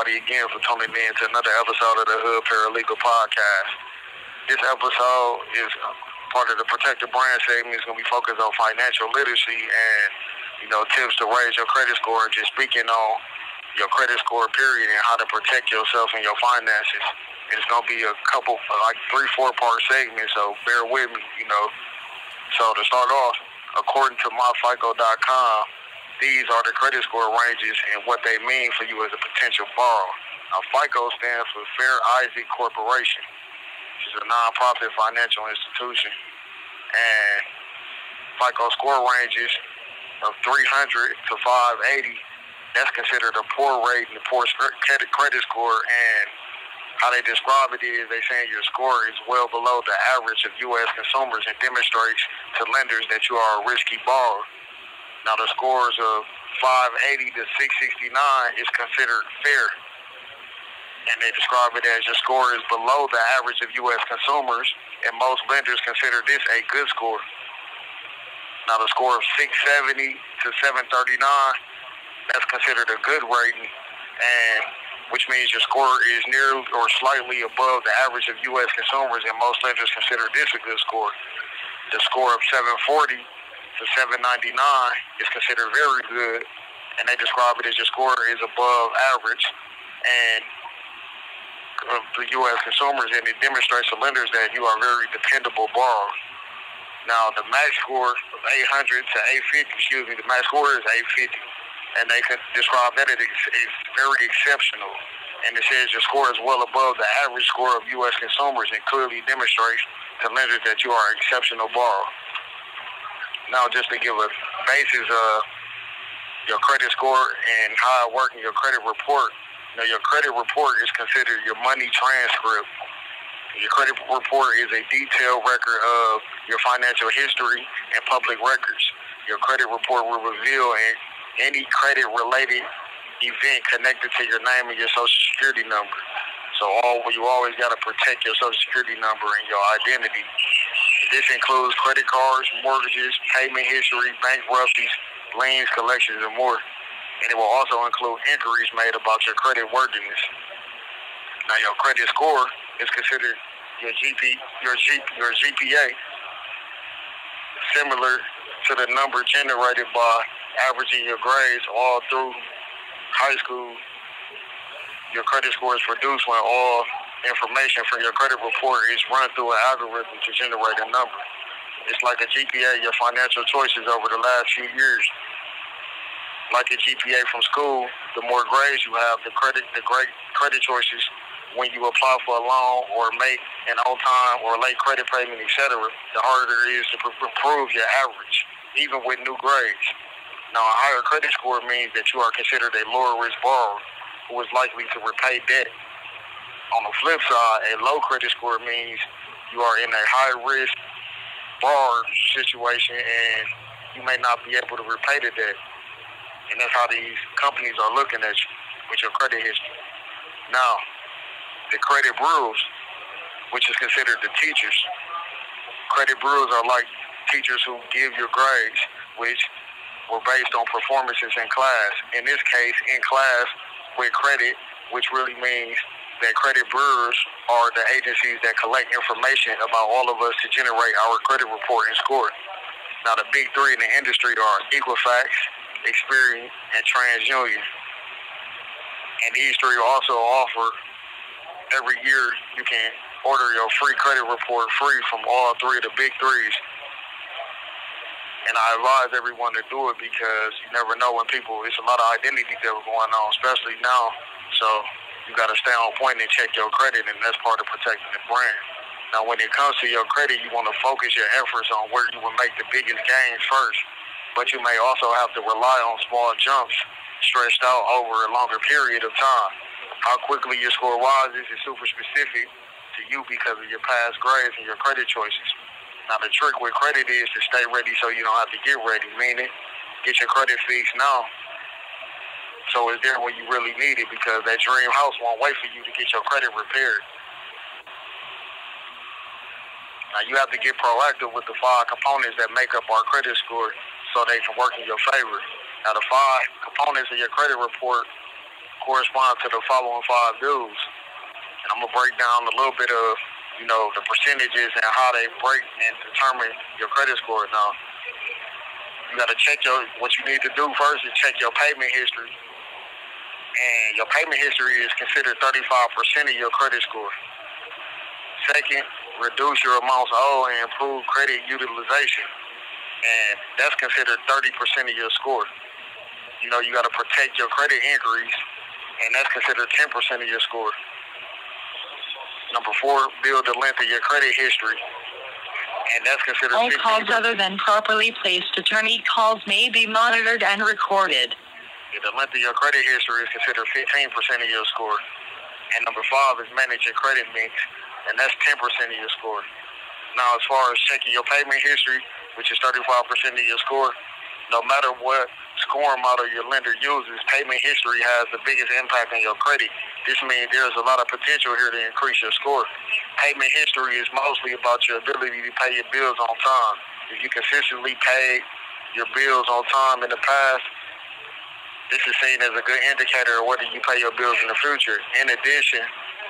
everybody again for tuning in to another episode of the Hood Paralegal Podcast. This episode is part of the Protect Protected Brand segment. It's going to be focused on financial literacy and, you know, tips to raise your credit score, just speaking on your credit score period and how to protect yourself and your finances. It's going to be a couple, like three, four part segment, so bear with me, you know. So to start off, according to myfico.com, these are the credit score ranges and what they mean for you as a potential borrower. Now, FICO stands for Fair Isaac Corporation, which is a nonprofit financial institution. And FICO score ranges of 300 to 580. That's considered a poor rate and a poor credit score. And how they describe it is they saying your score is well below the average of U.S. consumers and demonstrates to lenders that you are a risky borrower. Now the scores of 580 to 669 is considered fair. And they describe it as your score is below the average of U.S. consumers, and most lenders consider this a good score. Now the score of 670 to 739, that's considered a good rating, and which means your score is near or slightly above the average of U.S. consumers, and most lenders consider this a good score. The score of 740 to 799 is considered very good, and they describe it as your score is above average, and of the U.S. consumers, and it demonstrates to lenders that you are a very dependable borrower. Now, the max score of 800 to 850, excuse me, the max score is 850, and they can describe that as very exceptional. And it says your score is well above the average score of U.S. consumers and clearly demonstrates to lenders that you are an exceptional borrower. Now, just to give a basis of your credit score and how it works in your credit report, know, your credit report is considered your money transcript. Your credit report is a detailed record of your financial history and public records. Your credit report will reveal any credit-related event connected to your name and your social security number. So all you always got to protect your social security number and your identity this includes credit cards, mortgages, payment history, bankruptcies, liens, collections, and more. And it will also include inquiries made about your credit worthiness. Now, your credit score is considered your GP, your G, your GPA, similar to the number generated by averaging your grades all through high school. Your credit score is produced when all information from your credit report is run through an algorithm to generate a number. It's like a GPA, your financial choices over the last few years. Like a GPA from school, the more grades you have, the credit the great credit choices when you apply for a loan or make an on time or late credit payment, etc., the harder it is to improve your average, even with new grades. Now, a higher credit score means that you are considered a lower risk borrower who is likely to repay debt on the flip side, a low credit score means you are in a high risk borrower situation and you may not be able to repay the debt. And that's how these companies are looking at you with your credit history. Now, the credit bureaus, which is considered the teachers, credit bureaus are like teachers who give your grades, which were based on performances in class. In this case, in class with credit, which really means that credit bureaus are the agencies that collect information about all of us to generate our credit report and score. Now, the big three in the industry are Equifax, Experian, and TransUnion. And these three also offer every year you can order your free credit report free from all three of the big threes. And I advise everyone to do it because you never know when people, it's a lot of identity theft going on, especially now. So you got to stay on point and check your credit, and that's part of protecting the brand. Now, when it comes to your credit, you want to focus your efforts on where you will make the biggest gains first, but you may also have to rely on small jumps stretched out over a longer period of time. How quickly your score rises is super specific to you because of your past grades and your credit choices. Now, the trick with credit is to stay ready so you don't have to get ready, meaning get your credit fixed now so it's there when you really need it because that dream house won't wait for you to get your credit repaired. Now you have to get proactive with the five components that make up our credit score so they can work in your favor. Now the five components of your credit report correspond to the following five dues. And I'm gonna break down a little bit of, you know, the percentages and how they break and determine your credit score. Now, you gotta check your what you need to do first is check your payment history. And your payment history is considered 35% of your credit score. Second, reduce your amounts owed and improve credit utilization. And that's considered 30% of your score. You know, you got to protect your credit inquiries, and that's considered 10% of your score. Number four, build the length of your credit history, and that's considered. All calls other than properly placed attorney calls may be monitored and recorded. Yeah, the length of your credit history is considered 15% of your score. And number five is manage your credit mix, and that's 10% of your score. Now, as far as checking your payment history, which is 35% of your score, no matter what scoring model your lender uses, payment history has the biggest impact on your credit. This means there's a lot of potential here to increase your score. Payment history is mostly about your ability to pay your bills on time. If you consistently pay your bills on time in the past, this is seen as a good indicator of whether you pay your bills in the future. In addition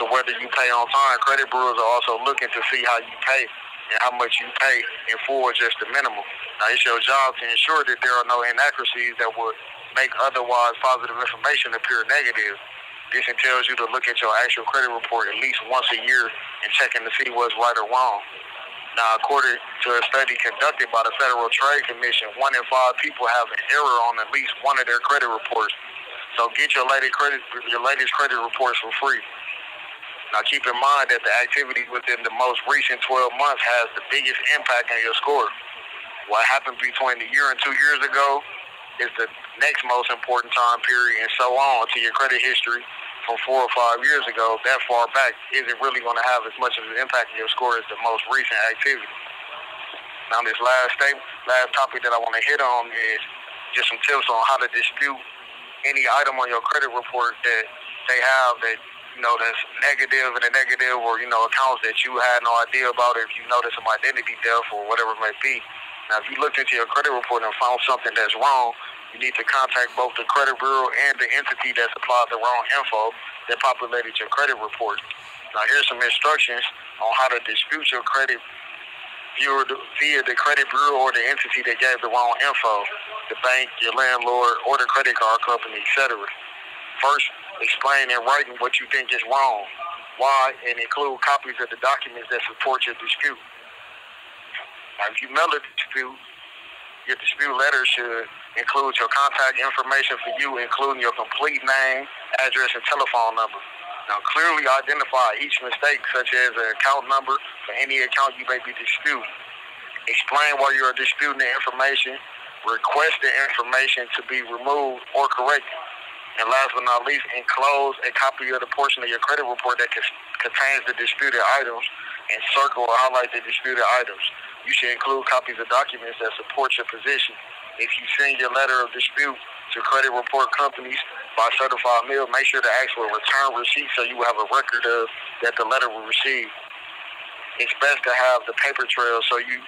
to whether you pay on time, credit bureaus are also looking to see how you pay and how much you pay in full just the minimum. Now, it's your job to ensure that there are no inaccuracies that would make otherwise positive information appear negative. This entails you to look at your actual credit report at least once a year and checking to see what's right or wrong. Now, according to a study conducted by the Federal Trade Commission, one in five people have an error on at least one of their credit reports. So get your latest credit your latest credit reports for free. Now keep in mind that the activity within the most recent 12 months has the biggest impact on your score. What happened between a year and two years ago is the next most important time period and so on to your credit history from four or five years ago, that far back isn't really going to have as much of an impact on your score as the most recent activity. Now this last statement, last topic that I want to hit on is just some tips on how to dispute any item on your credit report that they have that you know, that's negative and a negative or, you know, accounts that you had no idea about or if you notice some identity theft or whatever it may be. Now, if you looked into your credit report and found something that's wrong, you need to contact both the credit bureau and the entity that supplied the wrong info that populated your credit report. Now, here's some instructions on how to dispute your credit via the credit bureau or the entity that gave the wrong info, the bank, your landlord, or the credit card company, etc. First, explain in writing what you think is wrong, why, and include copies of the documents that support your dispute. Now, if you mail a dispute, your dispute letter should include your contact information for you, including your complete name, address, and telephone number. Now, clearly identify each mistake, such as an account number for any account you may be disputing. Explain why you are disputing the information. Request the information to be removed or corrected. And last but not least, enclose a copy of the portion of your credit report that contains the disputed items and circle or highlight the disputed items. You should include copies of documents that support your position. If you send your letter of dispute to credit report companies by certified mail, make sure to ask for a return receipt so you will have a record of that the letter was received. It's best to have the paper trail so you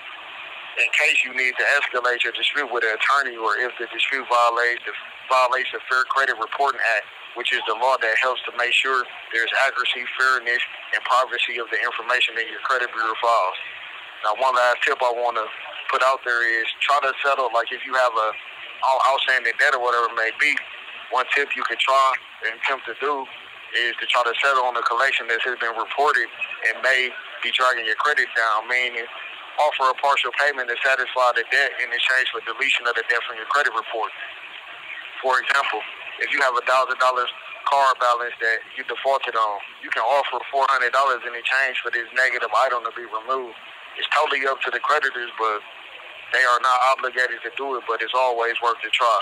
in case you need to escalate your dispute with an attorney or if the dispute violates the violates the Fair Credit Reporting Act, which is the law that helps to make sure there's accuracy, fairness, and privacy of the information that your credit bureau files. Now, one last tip I want to put out there is try to settle, like if you have a outstanding debt or whatever it may be, one tip you can try and attempt to do is to try to settle on a collection that has been reported and may be dragging your credit down, meaning offer a partial payment to satisfy the debt in exchange for deletion of the debt from your credit report. For example, if you have a thousand dollars car balance that you defaulted on, you can offer four hundred dollars in exchange for this negative item to be removed. It's totally up to the creditors, but they are not obligated to do it. But it's always worth a try.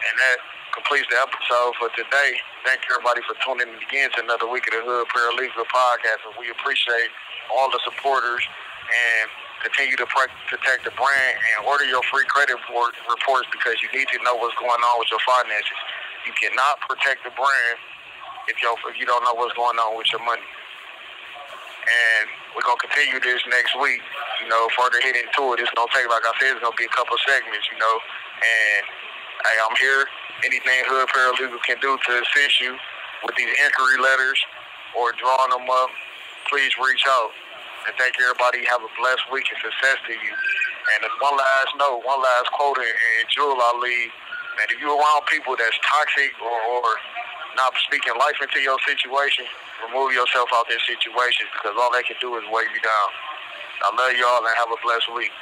And that completes the episode for today. Thank you everybody for tuning in again to another week of the Hood Paralegal Podcast, and we appreciate all the supporters and continue to protect the brand and order your free credit report, reports because you need to know what's going on with your finances. You cannot protect the brand if you if you don't know what's going on with your money. And we're gonna continue this next week. You know, further hit into it. It's gonna take, like I said, it's gonna be a couple of segments. You know, and Hey, I'm here. Anything Hood Paralegal can do to assist you with these inquiry letters or drawing them up, please reach out. And thank everybody. Have a blessed week and success to you. And one last note, one last quote, and, and Jewel, I'll leave. Man, if you're around people that's toxic or, or not speaking life into your situation, remove yourself out their situations because all they can do is weigh you down. I love y'all and have a blessed week.